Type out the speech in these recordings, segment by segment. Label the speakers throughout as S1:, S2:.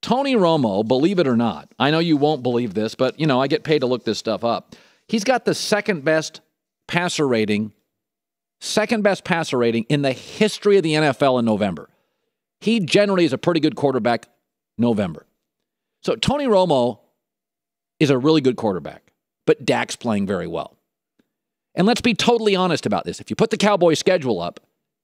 S1: Tony Romo, believe it or not, I know you won't believe this, but you know, I get paid to look this stuff up. He's got the second best passer rating, second best passer rating in the history of the NFL in November. He generally is a pretty good quarterback November. So Tony Romo is a really good quarterback, but Dak's playing very well. And let's be totally honest about this. If you put the Cowboys schedule up,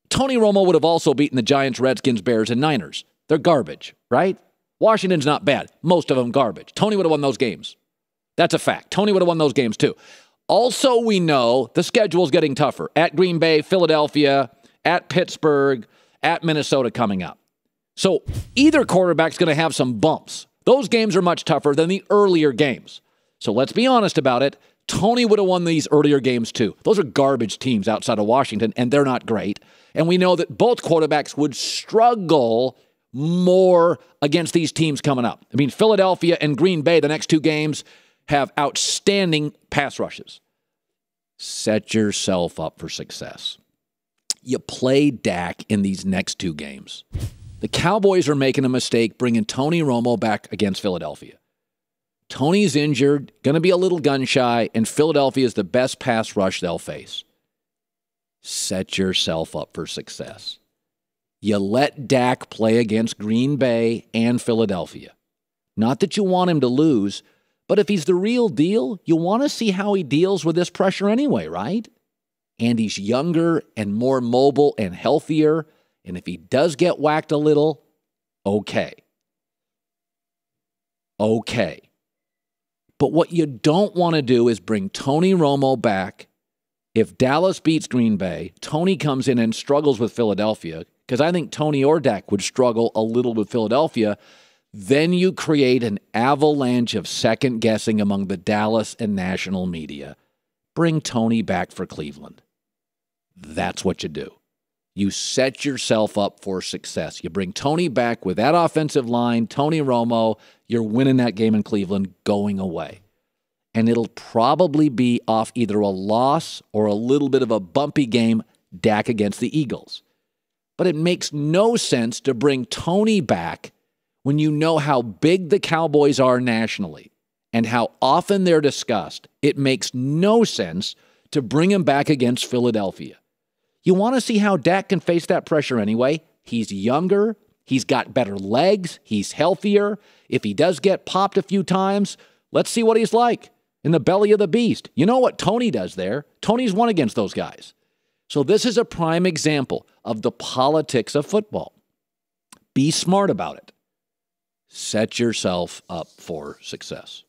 S1: Tony Romo would have also beaten the Giants, Redskins, Bears, and Niners. They're garbage, right? Washington's not bad. Most of them garbage. Tony would have won those games. That's a fact. Tony would have won those games too. Also, we know the schedule's getting tougher at Green Bay, Philadelphia, at Pittsburgh, at Minnesota coming up. So either quarterback's going to have some bumps. Those games are much tougher than the earlier games. So let's be honest about it. Tony would have won these earlier games too. Those are garbage teams outside of Washington, and they're not great. And we know that both quarterbacks would struggle more against these teams coming up. I mean, Philadelphia and Green Bay, the next two games, have outstanding pass rushes. Set yourself up for success. You play Dak in these next two games. The Cowboys are making a mistake bringing Tony Romo back against Philadelphia. Tony's injured, going to be a little gun shy, and Philadelphia is the best pass rush they'll face. Set yourself up for success. You let Dak play against Green Bay and Philadelphia. Not that you want him to lose, but if he's the real deal, you want to see how he deals with this pressure anyway, right? And he's younger and more mobile and healthier. And if he does get whacked a little, okay. Okay. But what you don't want to do is bring Tony Romo back. If Dallas beats Green Bay, Tony comes in and struggles with Philadelphia, because I think Tony or Dak would struggle a little with Philadelphia. Then you create an avalanche of second guessing among the Dallas and national media. Bring Tony back for Cleveland. That's what you do. You set yourself up for success. You bring Tony back with that offensive line, Tony Romo, you're winning that game in Cleveland going away. And it'll probably be off either a loss or a little bit of a bumpy game, Dak against the Eagles. But it makes no sense to bring Tony back when you know how big the Cowboys are nationally and how often they're discussed. It makes no sense to bring him back against Philadelphia. You want to see how Dak can face that pressure anyway? He's younger, he's got better legs, he's healthier. If he does get popped a few times, let's see what he's like in the belly of the beast. You know what Tony does there? Tony's won against those guys. So, this is a prime example of the politics of football. Be smart about it. Set yourself up for success.